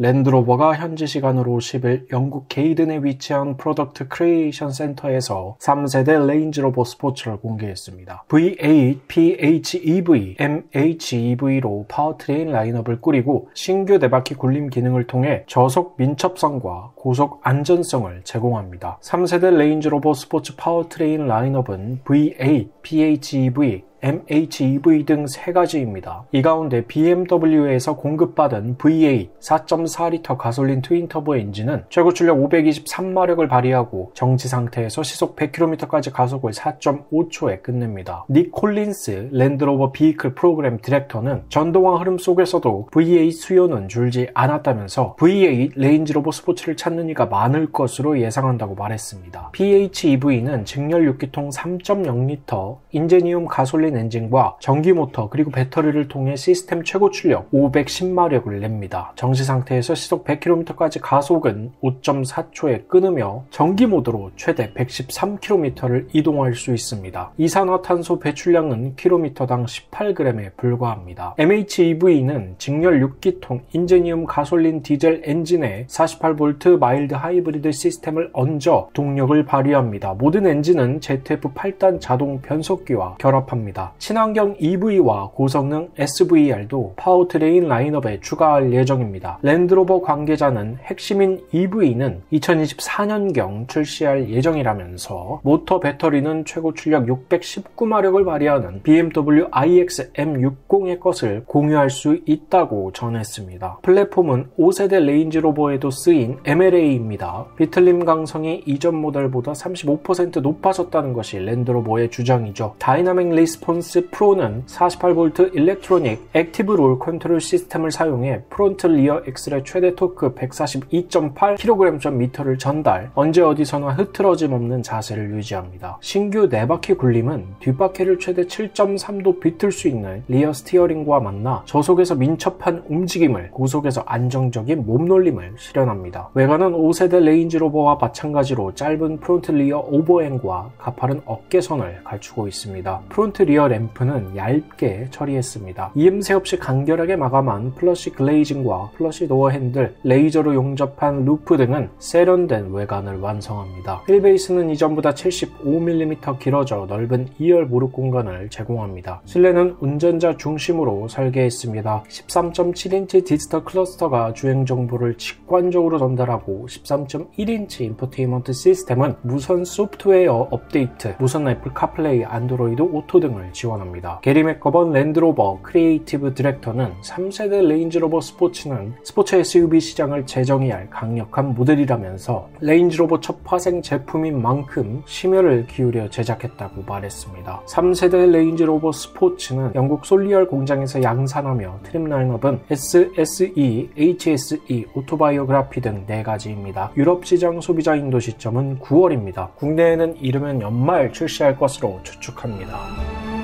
랜드로버가 현지 시간으로 10일 영국 게이든에 위치한 Product Creation 센터에서 3세대 레인지로버 스포츠를 공개했습니다. V8, PHEV, MHEV로 파워트레인 라인업을 꾸리고 신규 네바퀴 굴림 기능을 통해 저속 민첩성과 고속 안전성을 제공합니다. 3세대 레인지로버 스포츠 파워트레인 라인업은 V8, PHEV, MHEV 등 세 가지입니다. 이 가운데 BMW에서 공급받은 V8 4.4L 가솔린 트윈 터보 엔진은 최고 출력 523마력을 발휘하고 정지 상태에서 시속 100km까지 가속을 4.5초에 끝냅니다. 닉 콜린스 랜드로버 Vehicle 프로그램 디렉터는 전동화 흐름 속에서도 V8 수요는 줄지 않았다면서 V8 레인지로버 스포츠를 찾는 이가 많을 것으로 예상한다고 말했습니다. PHEV는 직렬 6기통 3.0L 인제니움 가솔린 가솔린 엔진과 전기 모터 그리고 배터리를 통해 시스템 최고 출력 510마력을 냅니다. 정지 상태에서 시속 100km까지 가속은 5.4초에 끊으며 전기 모드로 최대 113km를 이동할 수 있습니다. 이산화탄소 배출량은 킬로미터당 18g에 불과합니다. MHEV는 직렬 6기통 인제니움 가솔린 디젤 엔진에 48V 마일드 하이브리드 시스템을 얹어 동력을 발휘합니다. 모든 엔진은 ZF 8단 자동 변속기와 결합합니다. 있습니다. 친환경 EV와 고성능 SVR도 powertrain 라인업에 추가할 예정입니다. 랜드로버 관계자는 핵심인 EV는 2024년경 출시할 예정이라면서 모터 배터리는 최고 출력 619마력을 발휘하는 BMW iX M60의 것을 공유할 수 있다고 전했습니다. 플랫폼은 5세대 레인지로버에도 쓰인 MLA입니다. 비틀림 강성이 이전 모델보다 35% 높아졌다는 것이 랜드로버의 주장이죠. Dynamic Response Pro는 48V electronic active roll control 시스템을 사용해 front rear axle의 최대 토크 142.8kgm를 전달, 언제 어디서나 흐트러짐 없는 자세를 유지합니다. 신규 4바퀴 굴림은 뒷바퀴를 최대 7.3도 비틀 수 있는 rear steering과 만나 저속에서 민첩한 움직임을, 고속에서 안정적인 몸놀림을 실현합니다. 외관은 5세대 레인지로버와 마찬가지로 짧은 front rear overhang과 가파른 어깨선을 갖추고 있습니다. front rear 램프는 얇게 처리했습니다. 이음새 없이 간결하게 마감한 flush glazing과 flush 도어 핸들, 레이저로 용접한 roof 등은 세련된 외관을 완성합니다. 휠베이스는 이전보다 75mm 길어져 넓은 2열 무릎 공간을 제공합니다. 실내는 운전자 중심으로 설계했습니다. 13.7인치 디지털 cluster가 주행 정보를 직관적으로 전달하고 13.1인치 인포테인먼트 시스템은 무선 소프트웨어 업데이트, 무선 애플 카플레이, 안드로이드 오토 등을 지원합니다. 게리 맥거번 랜드로버 creative director는 3세대 레인지로버 스포츠는 스포츠 SUV 시장을 재정의할 강력한 모델이라면서 레인지로버 첫 파생 제품인 만큼 심혈을 기울여 제작했다고 말했습니다. 3세대 레인지로버 스포츠는 영국 솔리헐 공장에서 양산하며 트림 라인업은 S, SE, HSE, Autobiography 등 4가지입니다. 유럽 시장 소비자 인도 시점은 9월입니다. 국내에는 이르면 연말 출시할 것으로 추측합니다.